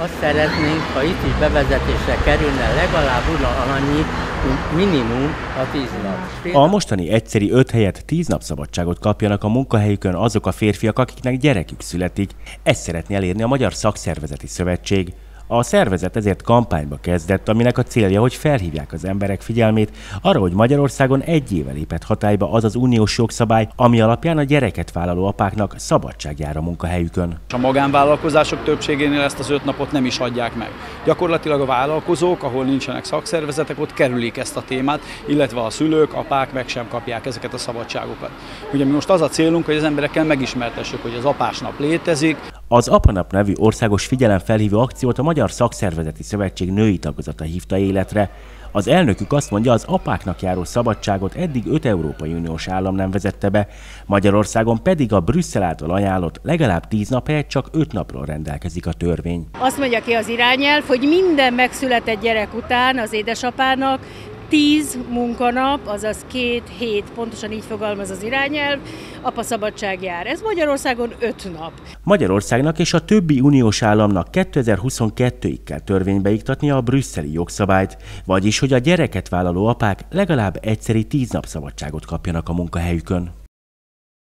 Azt szeretnénk, ha itt is bevezetésre kerülne legalább annyi, minimum a tíz nap. A mostani egyszeri öt helyet tíz nap szabadságot kapjanak a munkahelyükön azok a férfiak, akiknek gyerekük születik. Ezt szeretné elérni a Magyar Szakszervezeti Szövetség. A szervezet ezért kampányba kezdett, aminek a célja, hogy felhívják az emberek figyelmét arra, hogy Magyarországon egy éve lépett hatályba az az uniós jogszabály, ami alapján a gyereket vállaló apáknak szabadság jár a munkahelyükön. A magánvállalkozások többségénél ezt az öt napot nem is adják meg. Gyakorlatilag a vállalkozók, ahol nincsenek szakszervezetek, ott kerülik ezt a témát, illetve a szülők, apák meg sem kapják ezeket a szabadságokat. Ugye mi most az a célunk, hogy az emberekkel megismertessük, hogy az apásnap létezik. Az Apanap nevű országos figyelemfelhívó akciót a Magyar Szakszervezeti Szövetség női tagozata hívta életre. Az elnökük azt mondja, az apáknak járó szabadságot eddig 5 Európai Uniós állam nem vezette be, Magyarországon pedig a Brüsszel által ajánlott legalább 10 nap helyett csak 5 napról rendelkezik a törvény. Azt mondja ki az irányelv, hogy minden megszületett gyerek után az édesapának 10 munkanap, azaz két hét, pontosan így fogalmaz az irányelv, apa szabadság jár. Ez Magyarországon 5 nap. Magyarországnak és a többi uniós államnak 2022-ig kell törvénybe iktatnia a brüsszeli jogszabályt, vagyis hogy a gyereket vállaló apák legalább egyszeri 10 nap szabadságot kapjanak a munkahelyükön.